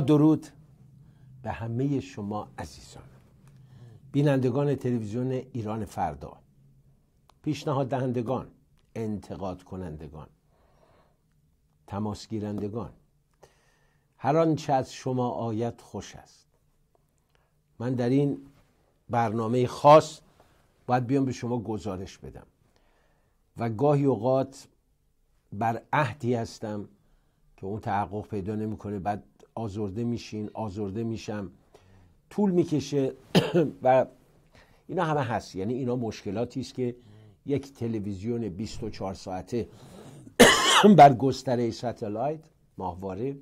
درود به همه شما عزیزان. بینندگان تلویزیون ایران فردا پیشنهاد دهندگان انتقاد کنندگان تماس گیرندگان هر آنچه از شما آیت خوش است. من در این برنامه خاص باید بیام به شما گزارش بدم و گاهی اوقات بر عهدی هستم که اون تحقق پیدا نمی‌کنه بعد آزرده میشین آزرده میشم. طول می‌کشه و اینا همه هست. یعنی اینا مشکلاتی است که یک تلویزیون 24 ساعته بر گستره ستلایت ماهواره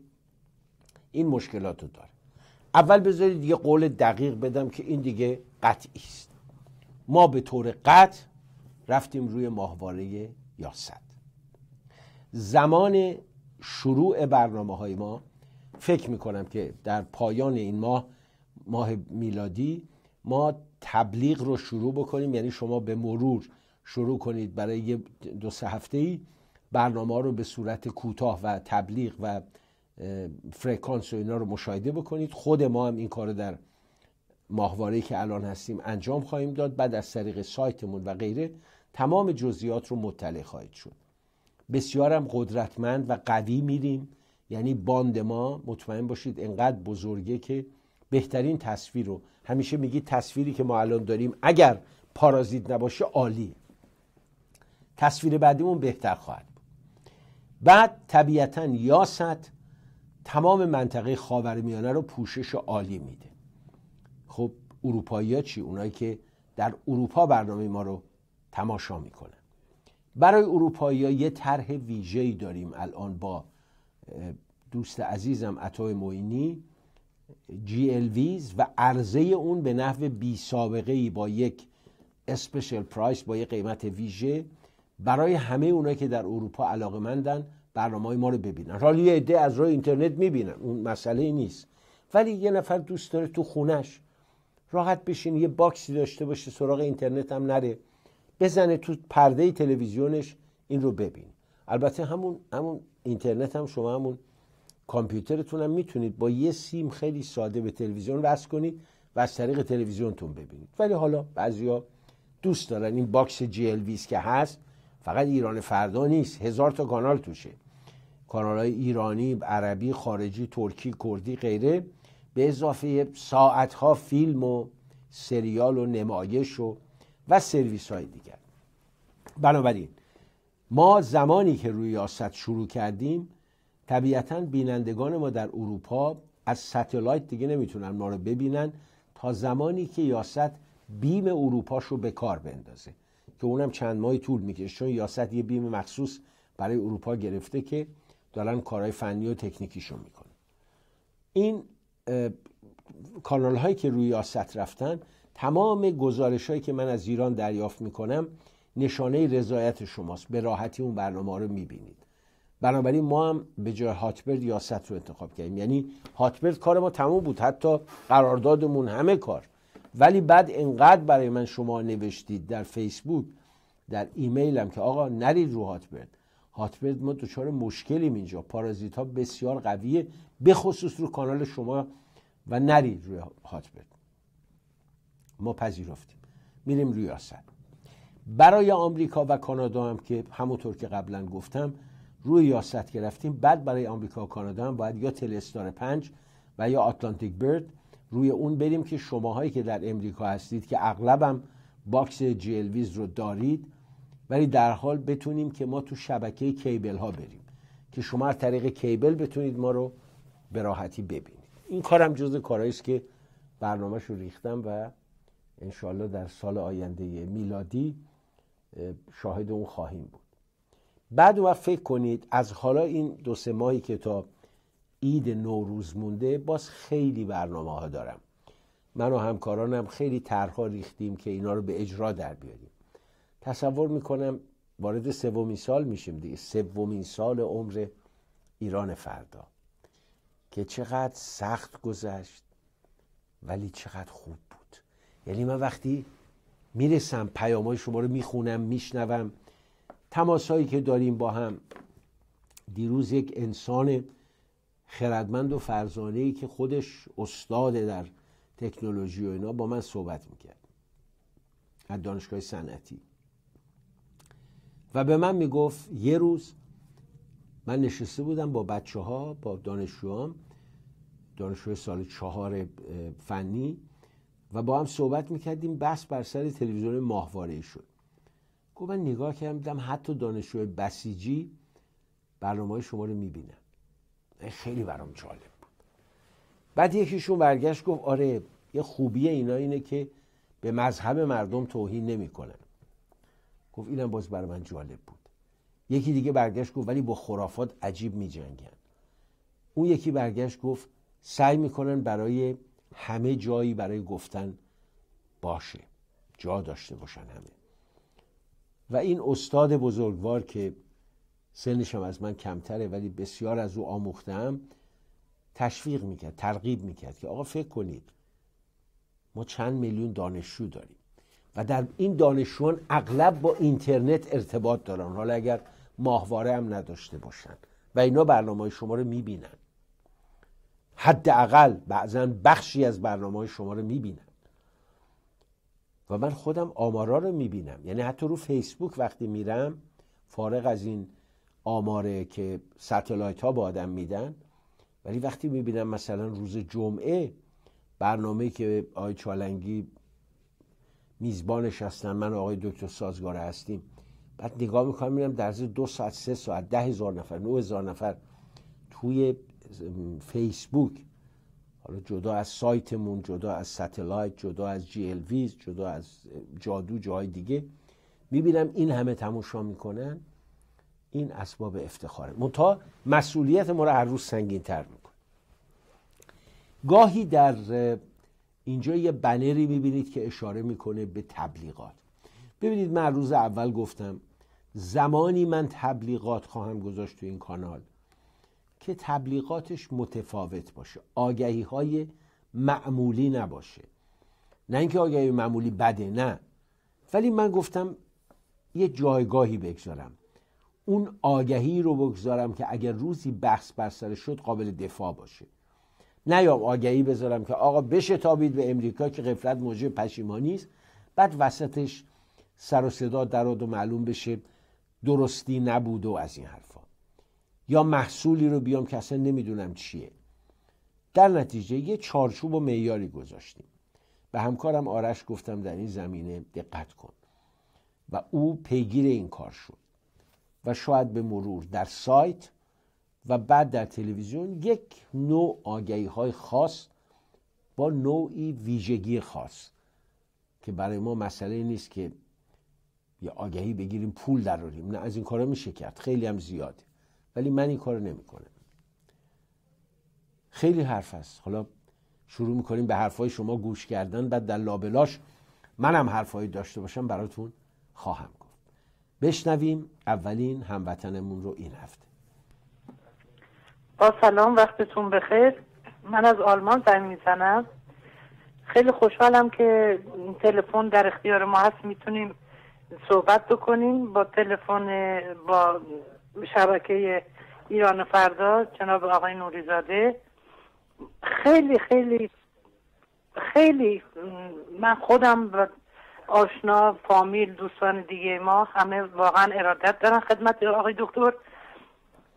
این مشکلات رو داره. اول بذارید یه قول دقیق بدم که این دیگه قطعی است. ما به طور قطع رفتیم روی ماهواره یاست زمان شروع برنامه های ما فکر می‌کنم که در پایان این ماه ماه میلادی ما تبلیغ رو شروع بکنیم. یعنی شما به مرور شروع کنید برای دو سه هفته ای برنامه رو به صورت کوتاه و تبلیغ و فرکانس و اینا رو مشاهده بکنید. خود ما هم این کار در ماهواره که الان هستیم انجام خواهیم داد. بعد از طریق سایتمون و غیره تمام جزئیات رو مطلع خواهید شد. بسیارم قدرتمند و قوی میریم. یعنی باند ما مطمئن باشید انقدر بزرگه که بهترین تصویر رو همیشه میگی تصویری که ما الان داریم اگر پارازیت نباشه عالی تصویر بعدیمون بهتر خواهد بود. بعد طبیعتا یاست تمام منطقه خاورمیانه رو پوشش عالی میده. خب اروپایی ها چی؟ اونایی که در اروپا برنامه ما رو تماشا می‌کنن. برای اروپایی یه طرح ویژه‌ای داریم الان با دوست عزیزم آقای معینی GLWiZ و عرضه اون به نحو بی سابقه ای با یک special price با یک قیمت ویژه برای همه اونایی که در اروپا علاقه مندن برنامه های ما رو ببینن. حالا یه عده از روی اینترنت می‌بینن اون مسئله نیست. ولی یه نفر دوست داره تو خونش راحت بشینه یه box ی داشته باشه سراغ اینترنت هم نره بزنه تو پرده تلویزیونش این رو ببین. البته همون همون اینترنت هم شما همون کامپیوترتون هم می‌تونید با یه سیم خیلی ساده به تلویزیون وصل کنید و از طریق تلویزیونتون ببینید. ولی حالا بعضیا دوست دارن. این box GL که هست فقط ایران فردا نیست. هزار تا کانال توشه. کانال های ایرانی عربی خارجی ترکی کردی غیره. به اضافه ساعت ها فیلم و سریال و نمایش و و سرویس های دیگر. بنابراین ما زمانی که روی یاست شروع کردیم طبیعتا بینندگان ما در اروپا از ستلایت دیگه نمی‌تونن ما رو ببینن تا زمانی که یاست بیم اروپاش رو به کار بندازه. که اونم چند ماهی طول می‌کشه. چون یاست یه بیم مخصوص برای اروپا گرفته که دارن کارهای فنی و تکنیکیشو می‌کنن. این کانال هایی که روی یاست رفتن تمام گزارش هایی که من از ایران دریافت می‌کنم نشانه رضایت شماست. به راحتی اون برنامه رو می‌بینید. بنابراین ما هم به جای هاتبرد یاست رو انتخاب کردیم. یعنی هاتبرد کار ما تموم بود. حتی قراردادمون همه کار. ولی بعد انقدر برای من شما نوشتید در فیسبوک در ایمیلم که آقا نرید رو هاتبرد. هاتبرد ما دچار مشکلیم اینجا. پارازیت ها بسیار قویه. به خصوص رو کانال شما و نرید روی هاتبرد. ما پذیرفتیم. میریم روی یاست برای آمریکا و کانادا هم که همونطور که قبلا گفتم روی یاست گرفتیم بعد برای آمریکا و کانادا هم باید یا تلستار پنج و یا Atlantic Bird روی اون بریم که شماهایی که در امریکا هستید که اغلبم box GLWiZ رو دارید ولی در حال بتونیم که ما تو شبکه cable ها بریم. که شما از طریق cable بتونید ما رو به راحتی ببینید. این کارم جز کارهایی است که برنامهش رو ریختم و انشالله در سال آینده میلادی شاهد اون خواهیم بود. بعد وقت فکر کنید از حالا این دو سه ماهی که تا عید نوروز مونده باز خیلی برنامه ها دارم. من و همکارانم خیلی طرحها ریختیم که اینا رو به اجرا در بیاریم. تصور می‌کنم وارد سومین سال میشیم دیگه. سومین سال عمر ایران فردا. که چقدر سخت گذشت ولی چقدر خوب بود. یعنی من وقتی می‌رسم پیامهای شما رو می‌خونم میشنوم. تماسایی که داریم با هم. دیروز یک انسان خردمند و فرزانه ای که خودش استاد در تکنولوژی و اینا با من صحبت می‌کرد. از دانشگاه صنعتی. و به من می‌گفت یه روز من نشسته بودم با بچه ها با دانشجوام دانشجوی سال چهار فنی و با هم صحبت می‌کردیم بحث بر سر تلویزیون ماهواره شد. گفت من نگاه کردم دیدم حتی دانشجوی بسیجی برنامه شما رو می‌بینم خیلی برام جالب بود. بعد یکیشون برگشت گفت آره یه خوبی اینا اینه که به مذهب مردم توهین نمی‌کنن. گفت اینم باز برای من جالب بود. یکی دیگه برگشت گفت ولی با خرافات عجیب می جنگن. اون یکی برگشت گفت سعی می‌کنن برای همه جایی برای گفتن باشه. جا داشته باشن همه. و این استاد بزرگوار که سنشم از من کمتره ولی بسیار از او آموختم تشویق می‌کرد ترغیب می‌کرد که آقا فکر کنید ما چند میلیون دانشجو داریم و در این دانشجویان اغلب با اینترنت ارتباط دارن. حالا اگر ماهواره هم نداشته باشن و اینا برنامه شما رو می‌بینن. حداقل بعضا بخشی از برنامه شما رو می‌بینن و من خودم آمارا رو می‌بینم. یعنی حتی رو فیسبوک وقتی میرم فارغ از این آماره که ستلایت ها با آدم میدن ولی وقتی می‌بینم مثلا روز جمعه برنامه که آقای چالنگی میزبانش هستن من آقای دکتر سازگار هستیم بعد نگاه می‌کنم میرم در دو ساعت سه ساعت ده هزار نفر نو هزار نفر توی فیسبوک حالا جدا از سایتمون جدا از ستلایت جدا از جی ویز جدا از جادو جای دیگه می‌بینم این همه تماشا می‌کنن. این اسباب افتخاره. منتها مسئولیت ما رو هر روز سنگین تر میکن گاهی در اینجا یه بنری می‌بینید که اشاره می‌کنه به تبلیغات. ببینید من روز اول گفتم زمانی من تبلیغات خواهم گذاشت تو این کانال که تبلیغاتش متفاوت باشه. آگهی های معمولی نباشه. نه اینکه آگهی معمولی بده نه. ولی من گفتم یه جایگاهی بگذارم. اون آگهی رو بگذارم که اگر روزی بحث بر سر شد قابل دفاع باشه. نیام آگهی بذارم که آقا بشتابید به امریکا که غفلت موجب پشیمانی است بعد وسطش سر و صدا دراد و معلوم بشه درستی نبود و از این حرفا. یا محصولی رو بیام که اصلا نمی‌دونم چیه. در نتیجه یه چارچوب و معیاری گذاشتیم. به همکارم آرش گفتم در این زمینه دقت کن. و او پیگیر این کار شد. و شاید به مرور در سایت و بعد در تلویزیون یک نوع آگهی های خاص با نوعی ویژگی خاص که برای ما مسئله نیست که یه آگهی بگیریم پول دراریم نه از این کارا میشه کرد. خیلی هم زیاده. ولی من این کارو نمی‌کنم. خیلی حرف هست. حالا شروع می‌کنیم به حرفای شما گوش کردن بعد در لابلاش منم حرفایی داشته باشم براتون خواهم گفت. بشنویم اولین هموطنمون رو این هفته. با سلام وقتتون بخیر. من از آلمان زنگ می‌زنم. خیلی خوشحالم که تلفن در اختیار ما هست. می‌تونیم صحبت بکنیم. با تلفن با شبکه ایران فردا جناب آقای نوریزاده. خیلی خیلی خیلی من خودم و آشنا فامیل دوستان دیگه ما همه واقعا ارادت دارن خدمت آقای دکتر.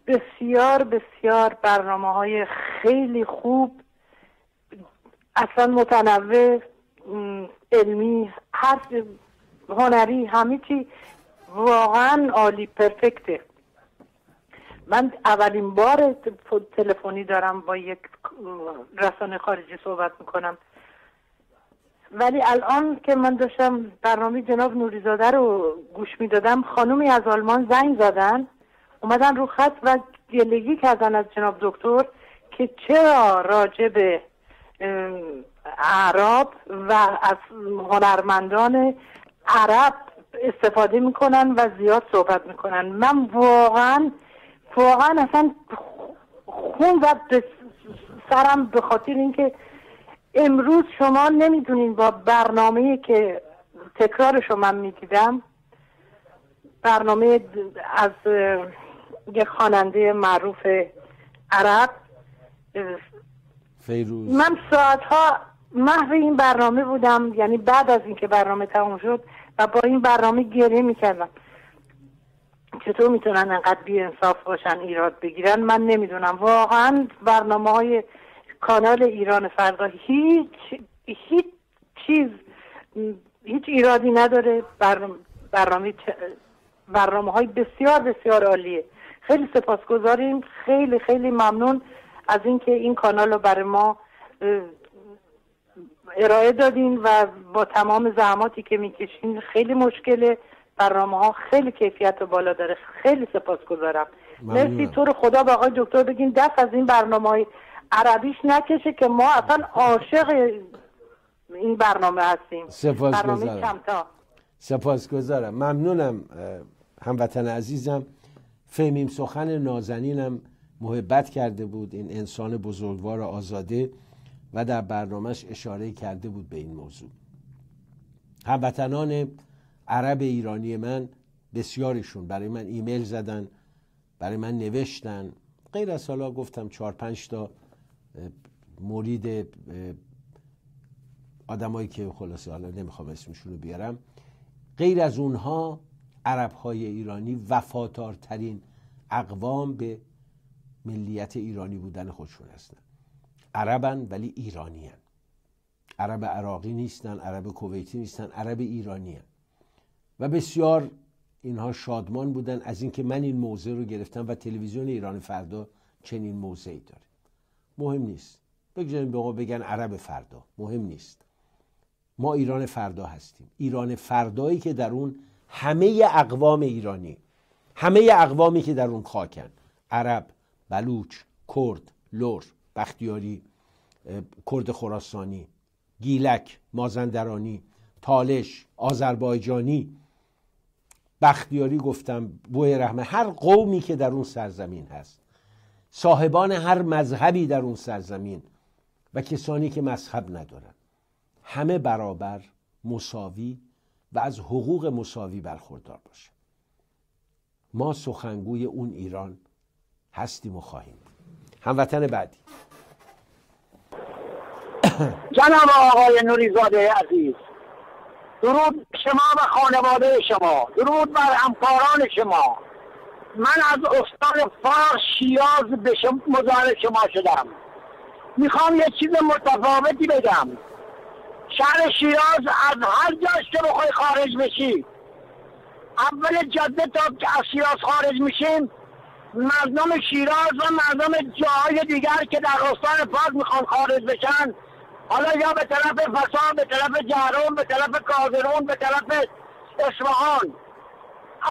بسیار بسیار برنامه های خیلی خوب اصلا متنوع علمی هر هنری همه چی واقعا عالی پرفکته. من اولین بار تلفنی دارم با یک رسانه خارجی صحبت می‌کنم. ولی الان که من داشتم برنامه جناب نوریزاده رو گوش می‌دادم خانومی از آلمان زنگ زدن اومدن رو خط و گلگی کردن از جناب دکتر که چرا راجع به عرب و از هنرمندان عرب استفاده می‌کنن و زیاد صحبت می‌کنن. من واقعا واقعا اصلا خون و سرم به خاطر اینکه امروز شما نمی‌دونین با برنامه که تکرارش رو من می‌دیدم برنامه از یک خواننده معروف عرب فیروز. من ساعتها محو این برنامه بودم یعنی بعد از اینکه برنامه تموم شد و با این برنامه گریه می‌کردم. چطور می‌تونن انقدر بی انصاف باشن ایراد بگیرن؟ من نمی‌دونم. واقعا برنامه های کانال ایران فردا هیچ هیچ چیز هیچ ایرادی نداره. برنامه برنامه های بسیار بسیار عالیه. خیلی سپاسگزاریم. خیلی خیلی ممنون از اینکه این کانال رو برای ما ارائه دادین و با تمام زحماتی که می‌کشین خیلی مشکله. برنامه ها خیلی کیفیت و بالا داره. خیلی سپاسگزارم مرسی تو رو خدا به آقای دکتر بگین. دست از این برنامه های عربیش نکشه که ما اصلا عاشق این برنامه هستیم. سپاسگزارم سپاسگزارم ممنونم هموطن عزیزم. فهمیم سخن نازنینم محبت کرده بود. این انسان بزرگوار آزاده و در برنامهش اشاره کرده بود به این موضوع. هموطنان عرب ایرانی من بسیارشون برای من ایمیل زدن برای من نوشتن غیر از حالا گفتم چهار پنج تا مورید آدمایی که خلاصه حالا نمی‌خوام اسمشون رو بیارم غیر از اونها عرب های ایرانی وفاتارترین اقوام به ملیت ایرانی بودن خودشون هستن عربن ولی ایرانی هن. عرب عراقی نیستن عرب کویتی نیستن عرب ایرانی هن. و بسیار اینها شادمان بودن از اینکه من این موضع رو گرفتم و تلویزیون ایران فردا چنین موضعی داره. مهم نیست. بگذاریم به بگن عرب فردا. مهم نیست. ما ایران فردا هستیم. ایران فردایی که در اون همه اقوام ایرانی همه اقوامی که در اون خاکن عرب بلوچ کرد لور بختیاری کرد خراسانی گیلک مازندرانی تالش آذربایجانی بختیاری گفتم بوی رحمه هر قومی که در اون سرزمین هست صاحبان هر مذهبی در اون سرزمین و کسانی که مذهب ندارن همه برابر مساوی و از حقوق مساوی برخوردار باشه. ما سخنگوی اون ایران هستیم و خواهیم هموطن بعدی. جناب آقای نوریزاده عزیز درود شما و خانواده شما. درود بر همکاران شما. من از استان فارس شیاز به مزار شما شدم. می‌خوام یه چیز متفاوتی بگم. شهر شیراز از هر جاش که بخوای خارج بشی. اول جاده تا که از شیراز خارج میشیم مردم شیراز و مردم جاهای دیگر که در استان فارس می‌خوان خارج بشن حالا یا به طرف فسان به طرف جهرم به طرف کازرون به طرف اصفهان.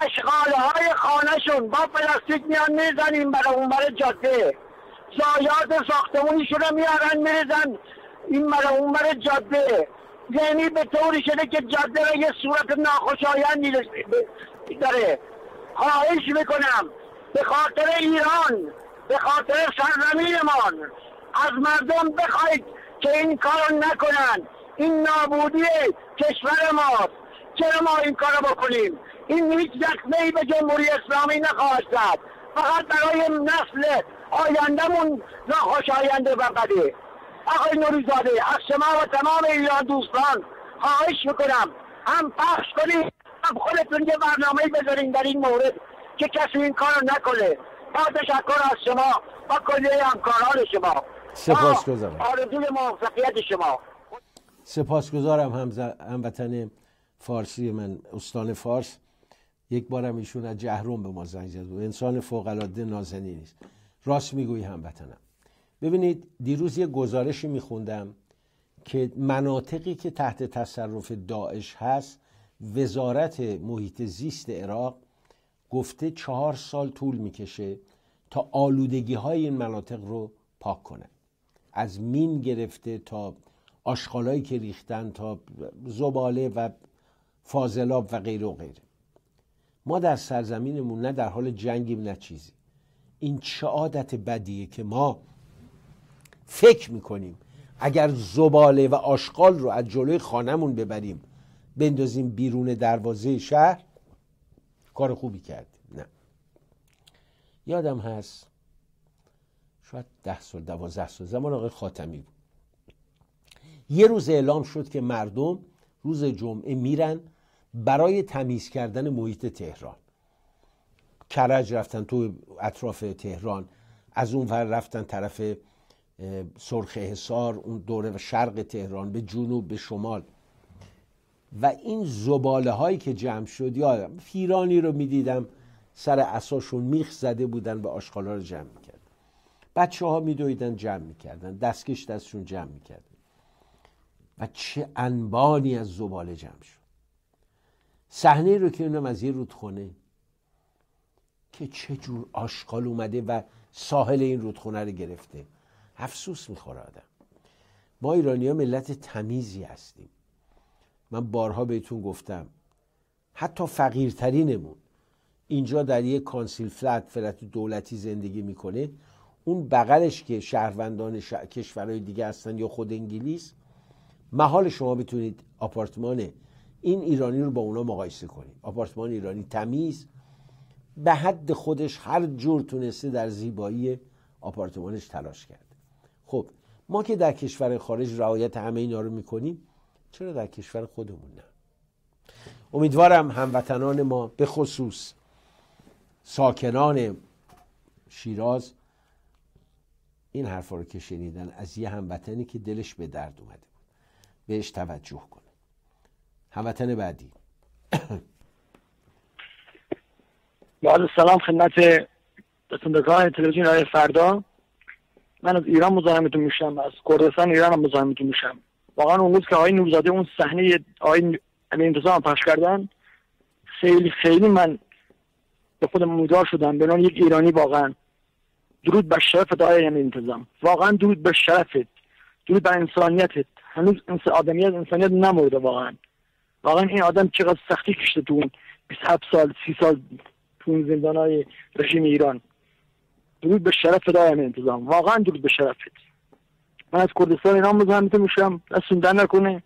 اشغاله های خانهشون با پلاستیک میان می‌زنیم برای اون برای جاده. زایات ساختمونیشون رو میارن میریزن این برای اون برای جاده. یعنی به طوری شده که جاده رو یه صورت ناخوشایندی داره. خواهش می‌کنم به خاطر ایران به خاطر سرزمینمان از مردم بخواید که این کار نکنن. این نابودی کشور ماست. چرا ما این کار بکنیم؟ این هیچ زخمه ای به جمهوری اسلامی نخواهد زد. فقط برای نسل آیندهمون ناخوشاینده و بده آقای نوریزاده از شما و تمام ایران دوستان خواهش می‌کنم. هم پخش کنید هم خودتون یه برنامه بذارین در این مورد که کسی این کار نکنه. با تشکر از شما و کلیه همکاران شما. سپاسگزارم آرزوی موفقیت شما. سپاسگزارم هموطن فارسی من استان فارس. یک بارم ایشون از جهرم به ما زنگ زد. و انسان فوق العاده نازنی نیست راست می‌گویی هموطنم. ببینید دیروز یه گزارشی میخوندم که مناطقی که تحت تصرف داعش هست وزارت محیط زیست عراق گفته چهار سال طول می‌کشه تا آلودگی های این مناطق رو پاک کنه. از مین گرفته تا آشغالایی که ریختن تا زباله و فاضلاب و غیره و غیره. ما در سرزمینمون نه در حال جنگیم نه چیزی. این چه عادت بدیه که ما فکر می‌کنیم اگر زباله و آشغال رو از جلوی خانمون ببریم بندازیم بیرون دروازه شهر کار خوبی کردیم. نه. یادم هست شاید ده سال دوازده سال. زمان آقای خاتمی بود. یه روز اعلام شد که مردم روز جمعه میرن برای تمیز کردن محیط تهران. کرج رفتن تو اطراف تهران از اون ور رفتن طرف سرخ حصار اون دوره شرق تهران به جنوب به شمال. و این زباله هایی که جمع شد یا فیرانی رو می‌دیدم سر اساشون میخ زده بودن به آشغالا رو جمع بچه ها میدویدن جمع می‌کردن. دستکش دستشون جمع می‌کردن. و چه انبانی از زباله جمع شد. صحنه رو که اونم از یه رودخونه که چه جور آشغال اومده و ساحل این رودخونه رو گرفته. افسوس می‌خوره آدم. ما ایرانی ها ملت تمیزی هستیم. من بارها بهتون گفتم حتی فقیرترینمون اینجا در یک کانسیل فلت فلت دولتی زندگی می‌کنه اون بغلش که شهروندان کشورهای دیگه هستن یا خود انگلیس محال شما بتونید آپارتمان این ایرانی رو با اونا مقایسه کنید. آپارتمان ایرانی تمیز به حد خودش هر جور تونسته در زیبایی آپارتمانش تلاش کرده خب ما که در کشور خارج رعایت همه اینا رو می‌کنیم چرا در کشور خودمون نه؟ امیدوارم هموطنان ما به خصوص ساکنان شیراز این حرفا رو که شنیدن از یه هموطنی که دلش به درد اومده بود. بهش توجه کنه هموطن بعدی. بعد سلام خدمت رسندگاه تلویزیون های فردا. من از ایران مزاحمتون میشم از کردستان ایران هم مزاحمتون میشم. واقعا اون روز که آقای نورزاده اون صحنه آقای انتظام پخش کردن خیلی خیلی من به خودم امیدوار شدم. به یک ایرانی واقعا. درود بر شرفت آقای انتظام واقعا درود به شرفت. درود بر انسانیتت. هنوز آدمیت انسانیت نمورده واقعا. واقعا این آدم چقدر سختی کشته تو اون 27 سال 30 سال تو اون زندان های رژیم ایران. درود به شرف دائم انتظام واقعا درود به شرفت. من از کردستان ایران مزاحمت میشم دستشون در نکنه.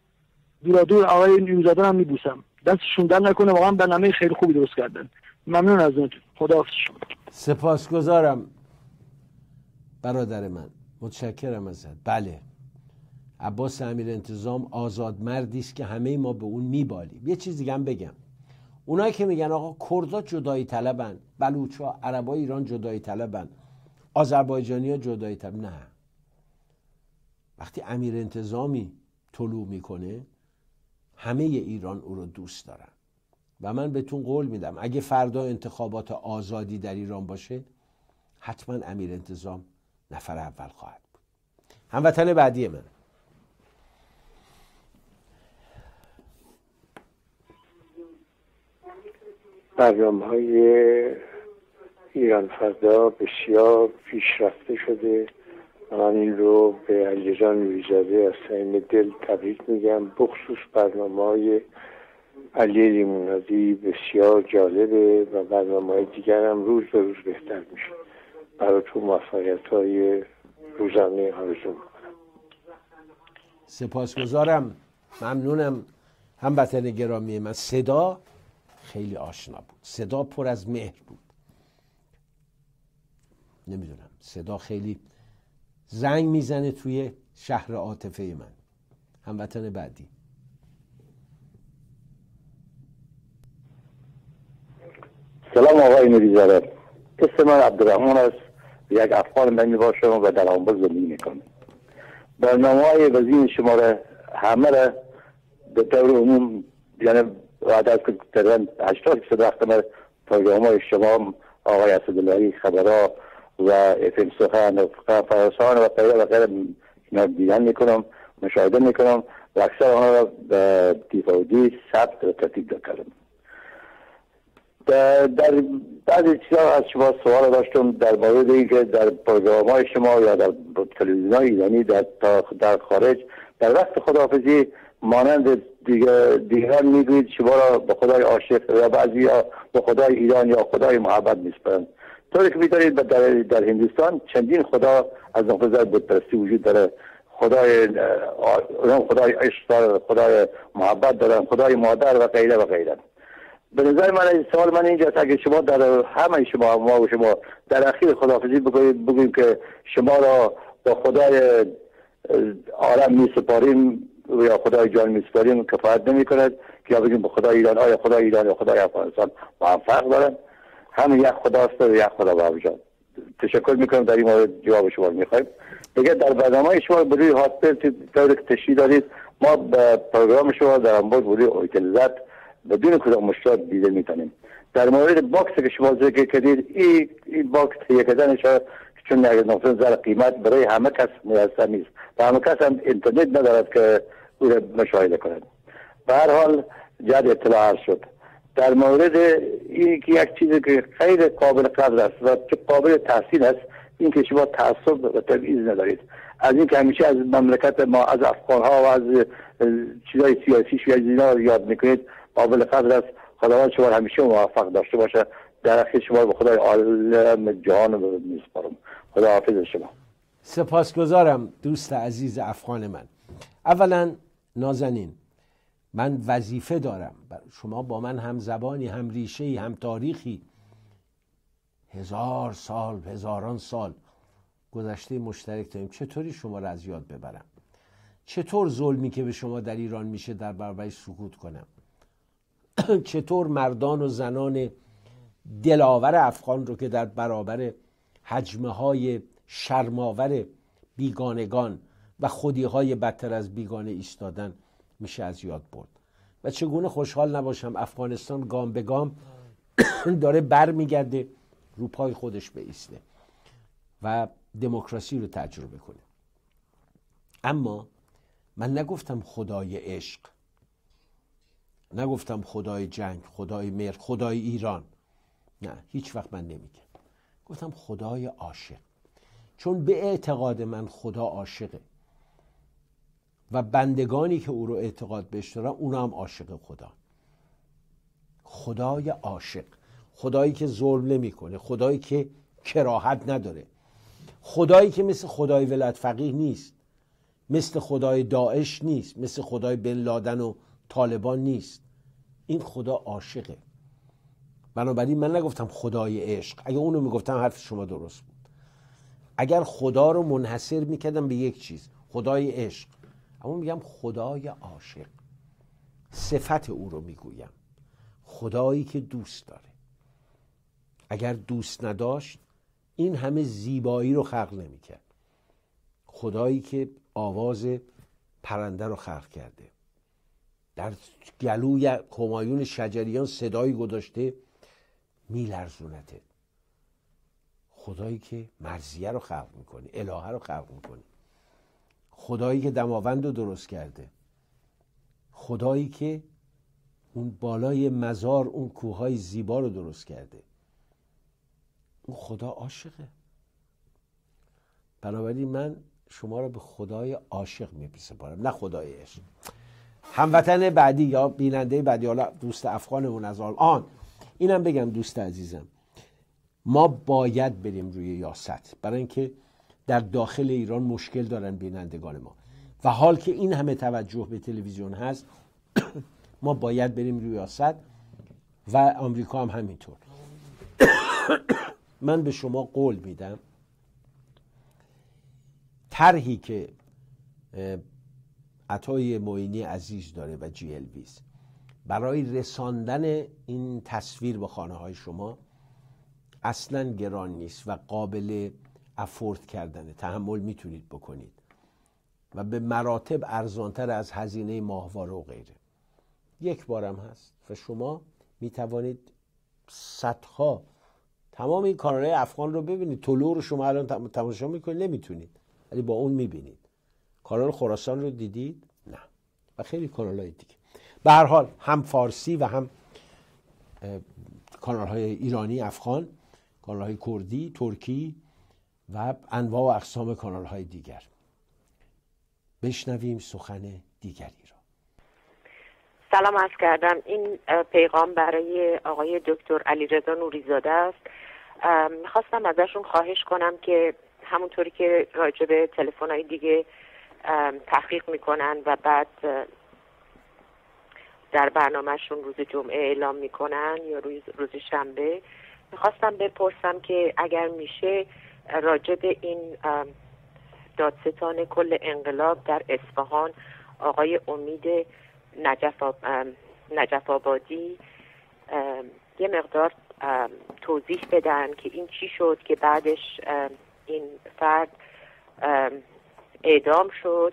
دورا دور آقای نیوزاده هم میبوسم. دستشون در نکنه. واقعا برنامه خیلی خوبی درست کردن. ممنون از اون خدا شما. سپاسگزارم. برادر من متشکرم ازت. بله. عباس امیر انتظام آزاد مردی است که همه ما به اون میبالیم. یه چیز دیگه هم بگم. اونایی که میگن آقا کردها جدایی طلبن بلوچا عربای ایران جدایی طلبن آذربایجانی ها جدایی طلب نه. وقتی امیر انتظامی طلوع می‌کنه همه ایران او رو دوست دارن. و من بهتون قول میدم اگه فردا انتخابات آزادی در ایران باشه حتما امیر انتظام نفر اول خواهد بود. هموطن بعدی من. برنامه های ایران فردا بسیار پیشرفته شده من این رو به علیرضا نوریزاده از صمیم دل تبریک میگم. بخصوص برنامه های علی لیمونادی بسیار جالبه و برنامه های دیگر هم روز به روز بهتر میشه. براتون موفقیت های روزانه آرزو می‌کنم. سپاسگزارم. ممنونم. هموطن گرامی من. صدا خیلی آشنا بود. صدا پر از مهر بود. نمی‌دونم. صدا خیلی زنگ می‌زنه توی شهر عاطفه من. هموطن بعدی. سلام آقای نوریزاده اسم من عبدالرحمن است. یک افغان بنی باشم و در آنبا زندگی می‌کنم. برنامه های وزین شما را همه را به طور عموم یعنی بعد از که تقریبا 80 درصد وقت من پروگرام های شما آقای اسداللهی خبرها و افم سخن و فرسان و غیره و غیره اینا دیدن می‌کنم مشاهده می‌کنم و اکثر آنها را به دیفاودی ثبت و ترتیب کردم در بعضی چیزا از شما سوال داشتم در مورد اینکه در پروگرام های شما یا در تلویزیون های ایرانی در, در خارج در وقت خداحافظی مانند دیگران می‌گوید شما را به خدای عاشق و بعضی به خدای ایران یا خدای محبت میسپرند طوری که میدارید در, در هندوستان چندین خدا از نظر بودپرستی وجود داره. خدای خدای عشق خدای محبت دارن خدای مادر و غیره و غیره. به نظر من سوال من اینجا اگه شما در همه شما ما و شما در اخیر خداحافظی بگویم بگویم که شما را با خدای عالم می سپاریم یا خدای جان می سپاریم کفایت نمی کند یا بگیم به خدای ایران آیا خدای ایران یا خدای افغانستان با هم فرق دارن. همه یک خداست و یک خدا با جان. تشکر می‌کنم در این مورد جواب شما می‌خوایم دیگه در برنامه شما بروی هاسپیل طور تشریح دارید. ما به پروگرام شما در انبار بروی اویتلزت بدون کدام مشکلات دیده می‌تونیم. در مورد باکس که شما ذکر کردید این ای باکس تهیه کردنش چون نقطه نظر قیمت برای همه کس میسر نیست. و همه کس هم اینترنت ندارد که او را مشاهده کند به هر حال جد اطلاع شد. در مورد این که یک چیزی که خیلی قابل قدر است و که قابل تحسین است این که شما تعصب و تبعیض ندارید. از این که همیشه از مملکت ما از افغان ها و از چیزای سیاسی شوی از یاد می‌کنید قابل قدر است. خداوند شما همیشه موفق داشته باشه. در اخیر شما به خدای عالم جهان میسپارم. خدا حافظ شما. سپاسگزارم دوست عزیز افغان من. اولا نازنین من وظیفه دارم. شما با من هم زبانی هم ریشه هم تاریخی. هزار سال هزاران سال گذشته مشترک داریم. چطوری شما را از یاد ببرم؟ چطور ظلمی که به شما در ایران میشه در برابرش سکوت کنم؟ چطور مردان و زنان دلاور افغان رو که در برابر حجمه های شرماور بیگانگان و خودی های بدتر از بیگانه ایستادن میشه از یاد برد. و چگونه خوشحال نباشم افغانستان گام به گام داره بر میگرده رو پای خودش بیسته و دموکراسی رو تجربه کنه. اما من نگفتم خدای عشق نگفتم خدای جنگ خدای مر خدای ایران. نه هیچ وقت من نمیگم. گفتم خدای عاشق. چون به اعتقاد من خدا عاشقه و بندگانی که او رو اعتقاد بهش دارن اونا هم عاشق خدا. خدای عاشق. خدایی که ظلم نمی‌کنه خدایی که کراهت نداره. خدایی که مثل خدای ولایت فقیه نیست. مثل خدای داعش نیست. مثل خدای بن لادن و طالبان نیست. این خدا عاشقه. بنابراین من نگفتم خدای عشق. اگه اونو می‌گفتم حرف شما درست بود. اگر خدا رو منحصر می‌کردم به یک چیز خدای عشق. اما میگم خدای عاشق. صفت او رو می‌گویم. خدایی که دوست داره. اگر دوست نداشت این همه زیبایی رو خلق نمی‌کرد. خدایی که آواز پرنده رو خلق کرده. در گلوی همایون شجریان صدایی گذاشته میلرزونته خدایی که مرزیه رو خلق می‌کنه الهه رو خلق می‌کنه خدایی که دماوند رو درست کرده. خدایی که اون بالای مزار اون کوههای زیبا رو درست کرده. اون خدا عاشقه. بنابراین من شما رو به خدای عاشق میپسپارم نه خدای عشق. هموطن بعدی یا بیننده بعدی حالا دوست افغانمون از آن. اینم بگم دوست عزیزم ما باید بریم روی یاست. برای اینکه در داخل ایران مشکل دارن بینندگان ما. و حال که این همه توجه به تلویزیون هست ما باید بریم روی یاست و آمریکا هم همینطور. من به شما قول میدم طرحی که عطای معینی عزیز داره و جی الویز برای رساندن این تصویر به خانه های شما اصلا گران نیست و قابل افورد کردنه. تحمل می‌تونید بکنید. و به مراتب ارزانتر از هزینه ماهواره و غیره. یک بارم هست و شما می‌توانید صدها تمام این کانالهای افغان رو ببینید. طلوع رو شما الان تماشا می‌کنید. نمی‌تونید. ولی با اون می‌بینید. کانال خراسان رو دیدید؟ نه. و خیلی کانال های دیگه. به هر حال هم فارسی و هم کانال های ایرانی افغان کانال های کردی ترکی و انواع و اقسام کانال های دیگر. بشنویم سخن دیگری را سلام از کردم. این پیغام برای آقای دکتر علیرضا نوریزاده است. می‌خواستم ازشون خواهش کنم که همونطوری که راجع به تلفن دیگه تحقیق می‌کنن و بعد در برنامهشون روز جمعه اعلام می‌کنن یا روز, روز شنبه. می‌خواستم بپرسم که اگر میشه راجع به این دادستان کل انقلاب در اصفهان آقای امید نجف, نجف آبادی یه مقدار توضیح بدن که این چی شد که بعدش این فرد اعدام شد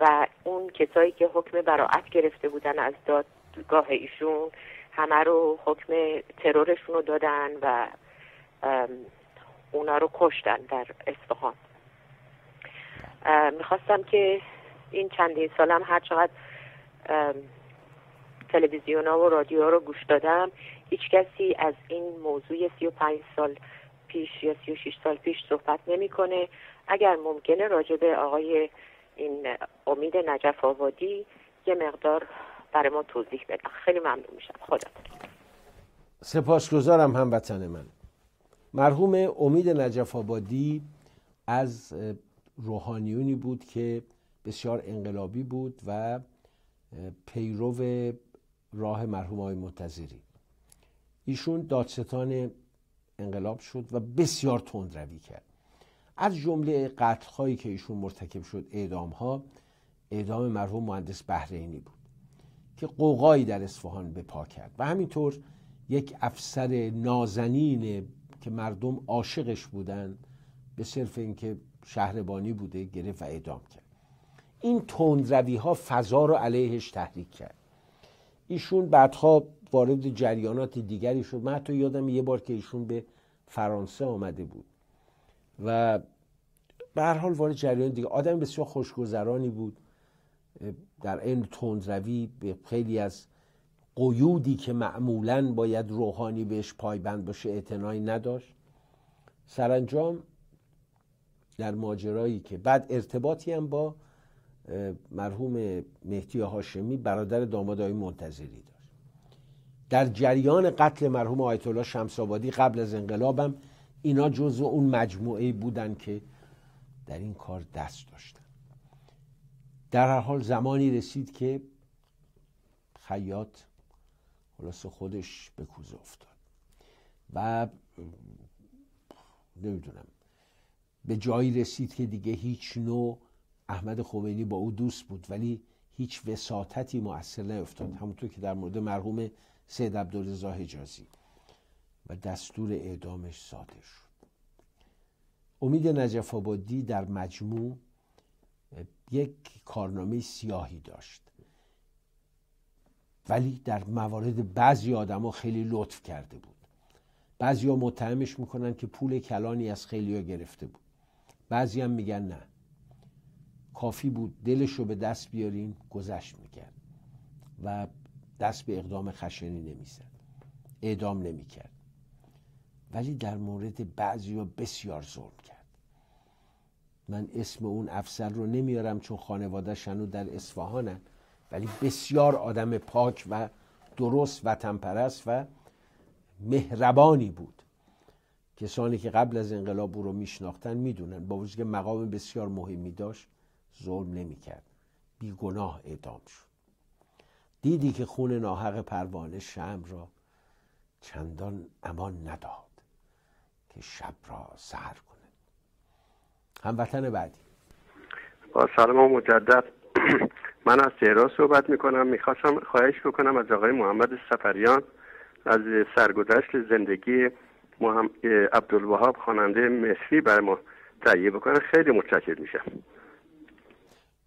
و اون کسایی که حکم براعت گرفته بودن از دادگاه ایشون همه رو حکم ترورشون رو دادن و اونا رو کشتن در اصفهان. می‌خواستم که این چندین سالم هر چقدر تلویزیون ها و رادیو ها رو گوش دادم هیچ کسی از این موضوع 35 سال پیش یا 36 سال پیش صحبت نمی‌کنه. اگر ممکنه راجع به آقای این امید نجف آبادی یه مقدار برای ما توضیح بدن. خیلی ممنون میشم. خدا سپاسگزارم هموطن من. مرحوم امید نجف آبادی از روحانیونی بود که بسیار انقلابی بود و پیرو راه مرحوم های منتظری. ایشون دادستان انقلاب شد و بسیار تندروی کرد. از جمله قتل هایی که ایشون مرتکب شد اعدام ها اعدام مرحوم مهندس بحرینی بود که قوقایی در اصفهان به پا کرد و همینطور یک افسر نازنین که مردم عاشقش بودن به صرف اینکه شهربانی بوده گرفت و اعدام کرد. این تندروی ها فضا رو علیهش تحریک کرد. ایشون بعدها وارد جریانات دیگری شد. من حتی یادم یه بار که ایشون به فرانسه آمده بود و به هر حال وارد جریان دیگه. آدم بسیار خوشگذرانی بود. در این تندروی به خیلی از قیودی که معمولا باید روحانی بهش پایبند باشه اعتنایی نداشت. سرانجام در ماجرایی که بعد ارتباطی هم با مرحوم مهدی هاشمی برادر دامادای منتظری داشت. در جریان قتل مرحوم آیت الله شمس آبادی قبل از انقلابم اینا جزو اون مجموعه بودن که در این کار دست داشتن. در هر حال زمانی رسید که خیاط خلاص خودش به کوزه افتاد. و نمی‌دونم به جایی رسید که دیگه هیچ نوع احمد خمینی با او دوست بود ولی هیچ وساطتی مؤثر نیفتاد. همونطور که در مورد مرحوم سید عبدالرضا حجازی و دستور اعدامش صادر شد. امید نجف آبادی در مجموع یک کارنامه سیاهی داشت. ولی در موارد بعضی آدما خیلی لطف کرده بود. بعضی ها متهمش می‌کنن که پول کلانی از خیلی ها گرفته بود. بعضی هم میگن نه. کافی بود دلش رو به دست بیارین گذشت می‌کرد. و دست به اقدام خشنی نمی‌زد. اعدام نمی‌کرد. ولی در مورد بعضی بسیار ظلم کرد. من اسم اون افسر رو نمیارم چون خانواده شنو در اصفهانن ولی بسیار آدم پاک و درست وطن پرست و مهربانی بود. کسانی که قبل از انقلاب او رو میشناختن می‌دونن. با وجود که مقام بسیار مهمی داشت ظلم نمی‌کرد. بیگناه اعدام شد. دیدی که خون ناحق پروانه شم را چندان امان نداد که شب را سهر کنه. هموطن بعدی. با سلام مجدد. من از تهران صحبت می‌کنم. می‌خواستم خواهش بکنم از آقای محمد سفریان از سرگذشت زندگی عبدالوهاب خواننده مصری برای ما تهیه بکنم خیلی متشکر میشم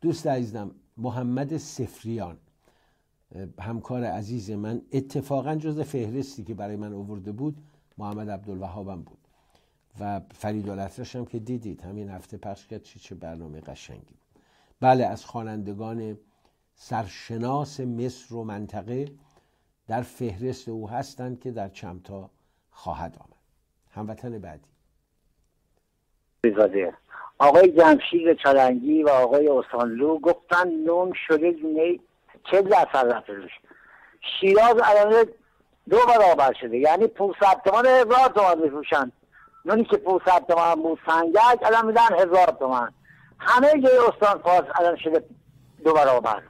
دوست عزیزم محمد سفریان همکار عزیز من اتفاقا جز فهرستی که برای من آورده بود محمد عبدالوهابم بود. و فرید هم که دیدید همین هفته پخش کرد چه چه برنامه قشنگی بله از خوانندگان سرشناس مصر و منطقه در فهرست او هستند که در چمتا خواهد آمد. هموطن بعدی. آقای جمشید چالنگی و آقای استانلو گفتن نون شده نه چه درصد رفته شیراز الان دو برابر شده. یعنی پول تومن هزار تومن میفروشن. نونی که پول تومن بود سنگک الان میدن هزار تومن همه جای استان فارس الان شده دو برابر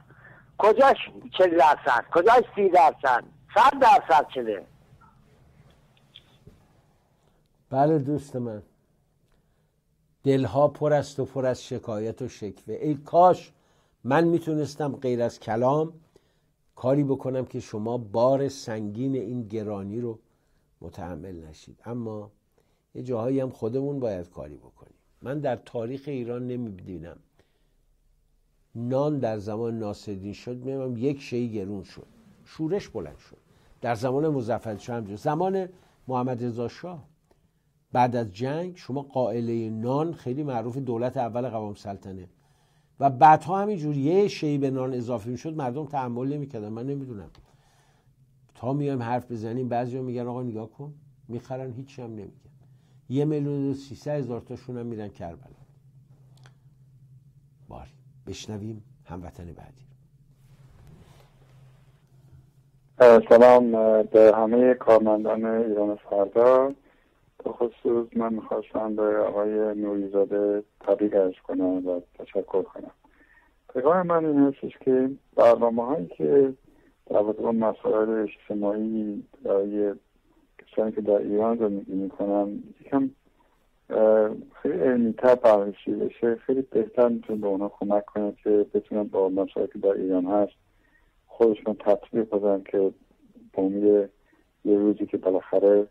کجاش چل درصد؟ کجاش سی درصد؟ صد درصد شده. بله دوست من. دلها پر است و پر از شکایت و شکوه. ای کاش من می‌تونستم غیر از کلام کاری بکنم که شما بار سنگین این گرانی رو متحمل نشید. اما یه جاهایی هم خودمون باید کاری بکنیم. من در تاریخ ایران نمی‌بینم نان در زمان ناصرالدین شد می‌بینم یک شی گرون شد. شورش بلند شد. در زمان مظفر شاه زمان محمد رضا شاه. بعد از جنگ شما قائله نان خیلی معروف دولت اول قوام سلطنه. و بعدها همینجور یه شی به نان اضافه می‌شد مردم تحمل نمی‌کردن. من نمی‌دونم. تا میایم حرف بزنیم بعضی میگن آقا نگاه کن. می‌خرن هیچ هم نمیگن. یه میلیون و سیسه هزار تاشون هم میرن کربلا. باری. بشنویم هموطن بعدی. سلام به همه کارمندان ایران فردا. به خصوص من می‌خواستم به آقای نوریزاده تبریک ارز کنم و تشکر کنم. پیغام من این هستش که برنامه هایی که در با مسائل اجتماعی برای کسانی که در ایران زندگی می‌کنن یکم خیلی علمیتر بررسی بشه خیلی بهتر می‌تونه به اونا کمک کنه که بتونن با مسائلی که در ایران هست خودشون تطبیق بدن که به یه روزی که بالاخره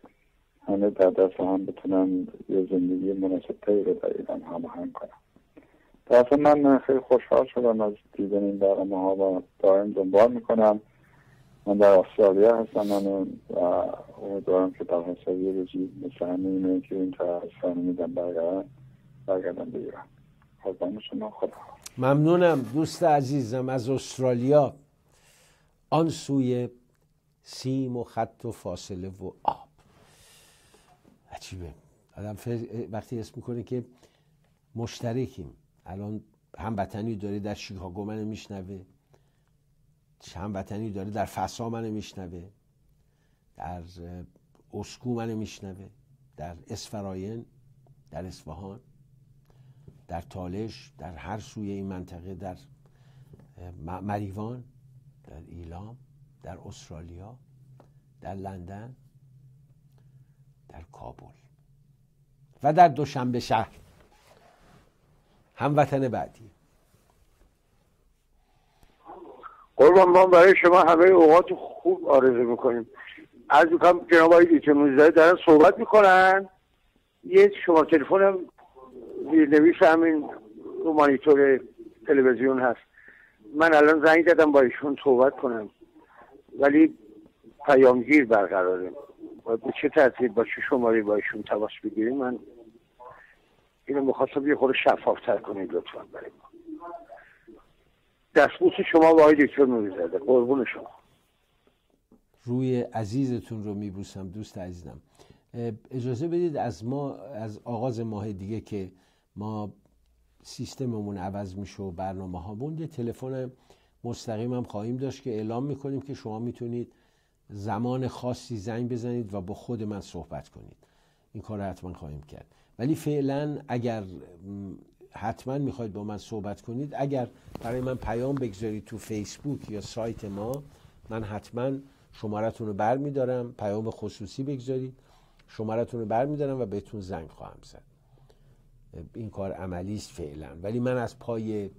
همه در دست هم بتونن یه زندگی مناسب رو در ایران هماهنگ کنن. در من خیلی خوشحال شدم از دیدن این برنامه ها و دائم دنبال می‌کنم. من در استرالیا هستم من و امیدوارم که در یه روزی مثل همینه که این تا اسفانه میدم برگردن برگردن به ایران. شما خدا ممنونم دوست عزیزم از استرالیا. آن سوی سیم و خط و فاصله و آب. عجیبه. آدم وقتی اسم می‌کنه که مشترکیم. الان هموطنی داره در شیکاگو منو میشنوه هموطنی داره در فسا منو میشنوه در اسکو منو میشنوه در اسفراین در اصفهان در تالش در هر سوی این منطقه در مریوان در ایلام در استرالیا در لندن. در کابل و در دوشنبه شهر. هموطن بعدی. قربان ما برای شما همه اوقات خوب آرزو می‌کنیم. از می‌کنم جناب آقای دیچه دارن صحبت می‌کنن. یه شما تلفن نویس همین رو مانیتور تلویزیون هست. من الان زنگ دادم با ایشون صحبت کنم. ولی پیامگیر برقراریم به چه ترتیب با چه شماری با ایشون تماس بگیریم؟ من اینو می‌خواستم یه خود شفافتر کنید لطفا برای ما. دستبوس شما با آقای دکتر نوری زده قربون شما. روی عزیزتون رو میبوسم دوست عزیزم. اجازه بدید از ما از آغاز ماه دیگه که ما سیستممون عوض میشه و برنامه هامون یه تلفن مستقیم هم خواهیم داشت که اعلام می‌کنیم که شما می‌تونید زمان خاصی زنگ بزنید و با خود من صحبت کنید. این کار حتما خواهیم کرد. ولی فعلا اگر حتما می‌خواید با من صحبت کنید اگر برای من پیام بگذارید تو فیسبوک یا سایت ما من حتما شمارتون رو بر میدارم پیام خصوصی بگذارید شمارتون رو بر میدارم و بهتون زنگ خواهم زد. این کار عملی است فعلا. ولی من از پای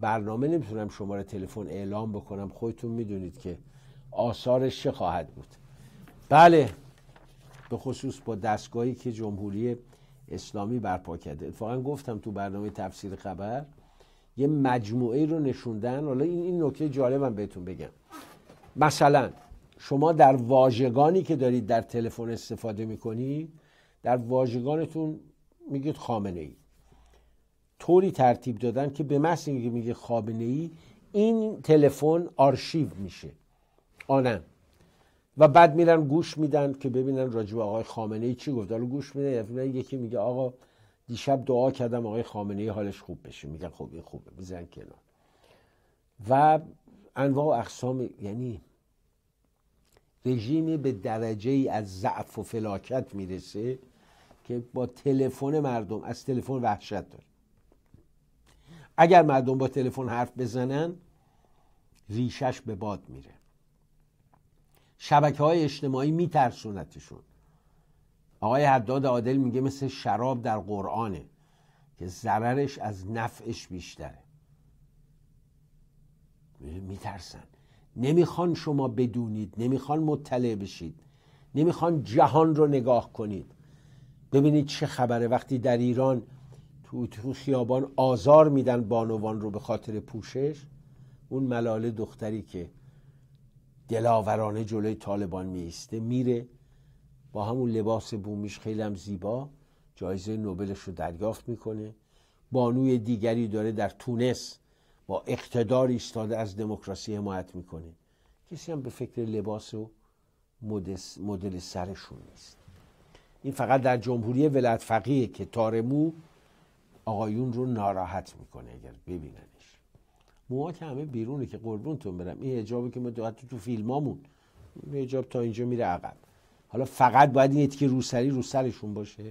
برنامه نمی‌تونم شماره تلفن اعلام بکنم. خودتون می‌دونید که آثارش چه خواهد بود؟ بله به خصوص با دستگاهی که جمهوری اسلامی برپا کرده. اتفاقا گفتم تو برنامه تفسیر خبر یه مجموعه رو نشوندن. حالا این این نکته جالبم بهتون بگم. مثلا شما در واژگانی که دارید در تلفن استفاده می‌کنید در واژگانتون میگید خامنه ای طوری ترتیب دادن که به محض اینکه میگه خامنه ای این تلفن آرشیو میشه. آنم و بعد میرن گوش میدن که ببینن راجب آقای خامنه ای چی گفت. حالا گوش میدن یکی میگه آقا دیشب دعا کردم آقای خامنه ای حالش خوب بشه. میگن خب این خوبه بزن کنار. و انواع و اقسام یعنی رژیمی به درجه ای از ضعف و فلاکت می‌رسه که با تلفن مردم از تلفن وحشت داره. اگر مردم با تلفن حرف بزنن ریشش به باد میره. شبکه های اجتماعی میترسونتشون. آقای حداد عادل میگه مثل شراب در قرآنه که ضررش از نفعش بیشتره. میترسن. نمی‌خوان شما بدونید نمی‌خوان مطلع بشید نمی‌خوان جهان رو نگاه کنید. ببینید چه خبره. وقتی در ایران تو, تو خیابان آزار میدن بانوان رو به خاطر پوشش اون ملاله دختری که دلاورانه جلوی طالبان میسته میره با همون لباس بومیش خیلی هم زیبا جایزه نوبلش رو دریافت می‌کنه. بانوی دیگری داره در تونس با اقتدار ایستاده از دموکراسی حمایت می‌کنه. کسی هم به فکر لباس و مدل سرشون نیست. این فقط در جمهوری ولایت فقیه که تارمو آقایون رو ناراحت می‌کنه اگر ببیننش. موها که همه بیرونه که قربونتون برم. این حجابی که ما حتی تو فیلمامون. این حجاب تا اینجا میره عقب. حالا فقط باید این که روسری رو سرشون باشه.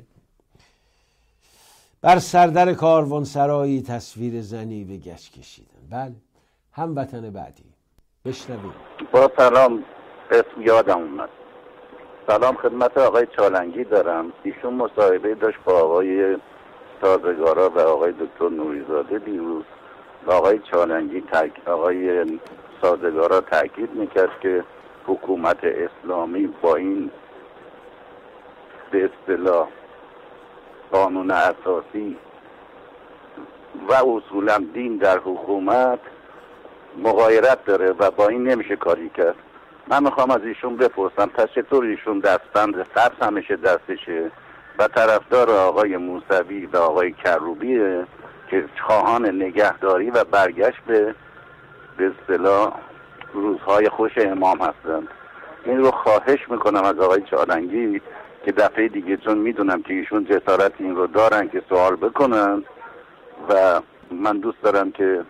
بر سردر کاروان سرایی تصویر زنی به گشت کشیدن. بله هموطن بعدی. بشنویم. با سلام اسم یادم اومد. سلام خدمت آقای چالنگی دارم. ایشون مصاحبه داشت با آقای سازگارا و آقای دکتر نوریزاده دیروز. آقای چالنگی تک آقای سازگارا تاکید می‌کرد که حکومت اسلامی با این به اصطلاح قانون اساسی و اصولا دین در حکومت مغایرت داره و با این نمیشه کاری کرد. من می‌خوام از ایشون بپرسم پس چطور ایشون دستبند سبز همیشه دستشه؟ و طرفدار آقای موسوی و آقای کروبیه. که خواهان نگهداری و برگشت به به اصطلاح روزهای خوش امام هستند. این رو خواهش می‌کنم از آقای چالنگی که دفعه دیگه چون می‌دونم که ایشون جسارت این رو دارن که سوال بکنن و من دوست دارم که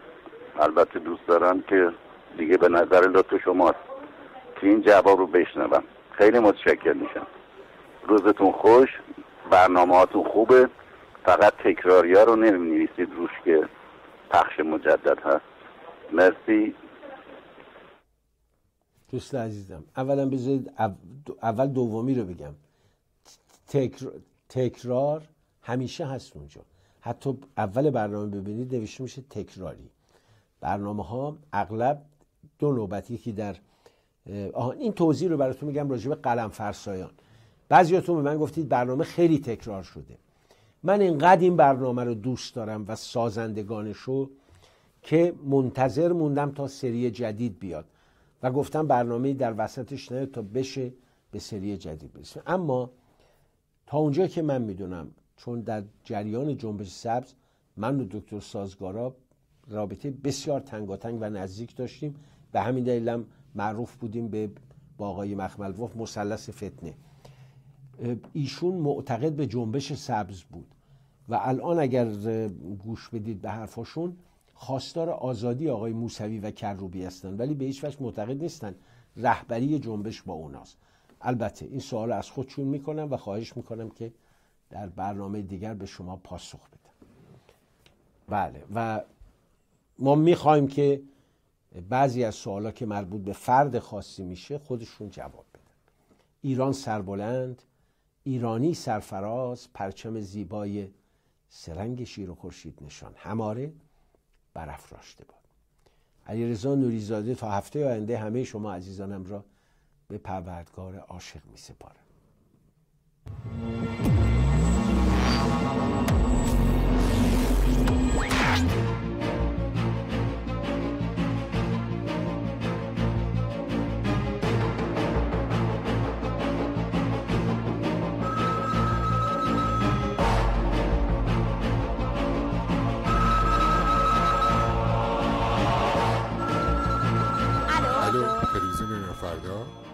البته دوست دارم که دیگه به نظر لطف شماست که این جواب رو بشنوم. خیلی متشکر میشم روزتون خوش برنامه هاتون خوبه. فقط تکراری ها رو نمی نویسید روش که پخش مجدد هست. مرسی. دوست عزیزم اولا بذارید اول دومی رو بگم. تکرار همیشه هست اونجا. حتی اول برنامه ببینید نوشته میشه تکراری. برنامه ها اغلب دو نوبت یکی در آها این توضیح رو براتون میگم راجع به قلم فرسایان بعضیاتون به من گفتید برنامه خیلی تکرار شده. من اینقدر این برنامه رو دوست دارم و سازندگانشو که منتظر موندم تا سری جدید بیاد. و گفتم برنامه در وسطش نه تا بشه به سری جدید برسیم اما تا اونجا که من می‌دونم چون در جریان جنبش سبز من و دکتر سازگارا رابطه بسیار تنگاتنگ و نزدیک داشتیم. به همین دلیلم معروف بودیم به با آقای مخمل وف مثلث فتنه. ایشون معتقد به جنبش سبز بود. و الان اگر گوش بدید به حرفاشون خواستار آزادی آقای موسوی و کروبی هستن ولی به هیچ وجه معتقد نیستن رهبری جنبش با اوناست. البته این سوال از خودشون می‌کنم و خواهش می‌کنم که در برنامه دیگر به شما پاسخ بدم بله و ما می‌خوایم که بعضی از سوالا که مربوط به فرد خاصی میشه خودشون جواب بدن. ایران سربلند ایرانی سرفراز پرچم زیبای سرنگ شیر و خورشید نشان هماره برافراشته باد. علیرضا نوریزاده تا هفته آینده همه شما عزیزانم را به پروردگار عاشق می سپارم Go.